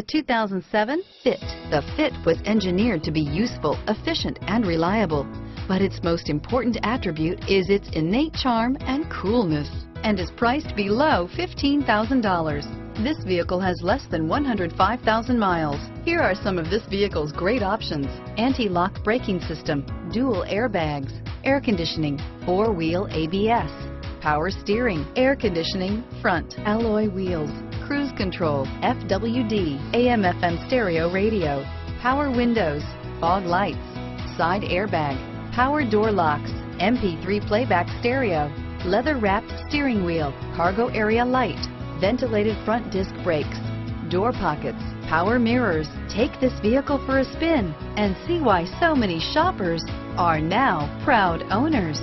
The 2007 Fit. The Fit was engineered to be useful, efficient, and reliable. But its most important attribute is its innate charm and coolness and is priced below $15,000. This vehicle has less than 105,000 miles. Here are some of this vehicle's great options. Anti-lock braking system, dual airbags, air conditioning, four-wheel ABS, power steering, air conditioning, front, alloy wheels, cruise control, FWD, AM FM stereo radio, power windows, fog lights, side airbag, power door locks, MP3 playback stereo, leather wrapped steering wheel, cargo area light, ventilated front disc brakes, door pockets, power mirrors. Take this vehicle for a spin and see why so many shoppers are now proud owners.